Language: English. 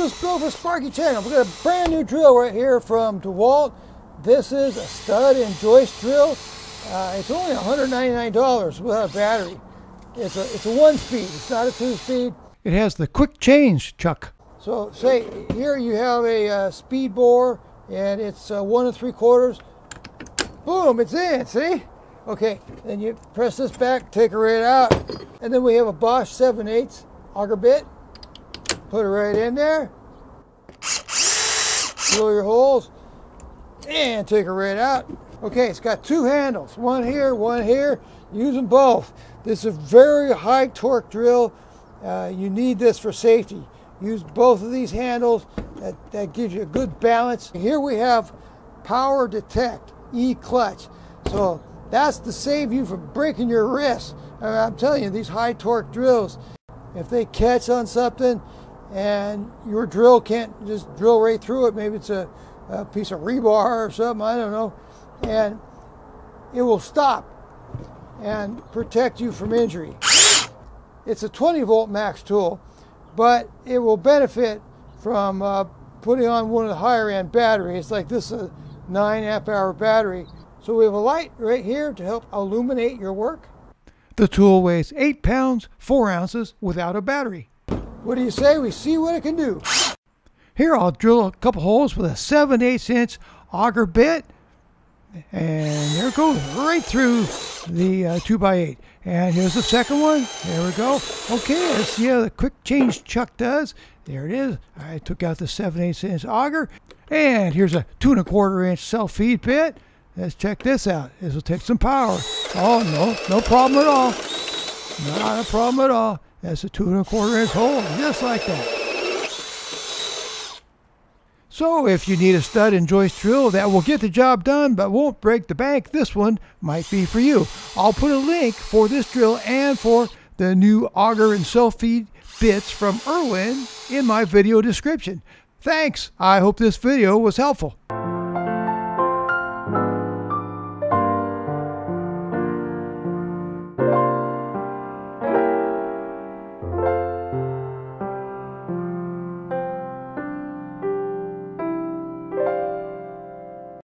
this drill for Sparky Channel. We've got a brand new drill right here from DeWalt. This is a stud and joist drill. Uh, it's only $199 without a battery. It's a, it's a one speed, it's not a two speed. It has the quick change, Chuck. So say here you have a uh, Speedbor and it's uh, one and three quarters. Boom, it's in, see? Okay, then you press this back, take it right out. And then we have a Bosch 7 8 auger bit. Put it right in there. Drill your holes and take it right out. Okay, it's got two handles, one here, one here. Use them both. This is a very high torque drill. Uh, you need this for safety. Use both of these handles. That, that gives you a good balance. Here we have power detect, E clutch. So that's to save you from breaking your wrist. I'm telling you, these high torque drills, if they catch on something and your drill can't just drill right through it, maybe it's a, a piece of rebar or something, I don't know, and it will stop and protect you from injury. It's a 20 volt max tool, but it will benefit from uh, putting on one of the higher end batteries, like this is a 9 amp hour battery. So we have a light right here to help illuminate your work. The tool weighs 8 pounds, 4 ounces without a battery. What do you say? We see what it can do. Here I'll drill a couple holes with a 7 8 inch auger bit. And there it goes, right through the uh, 2x8. And here's the second one. There we go. Okay, let's see how the quick change Chuck does. There it is. I took out the 7 8 inch auger. And here's a 2 and a quarter inch self feed bit. Let's check this out. This will take some power. Oh, no, no problem at all. Not a problem at all. That's a two and a quarter inch hole, just like that. So if you need a stud and joist drill that will get the job done but won't break the bank, this one might be for you. I'll put a link for this drill and for the new auger and self-feed bits from Irwin in my video description. Thanks. I hope this video was helpful.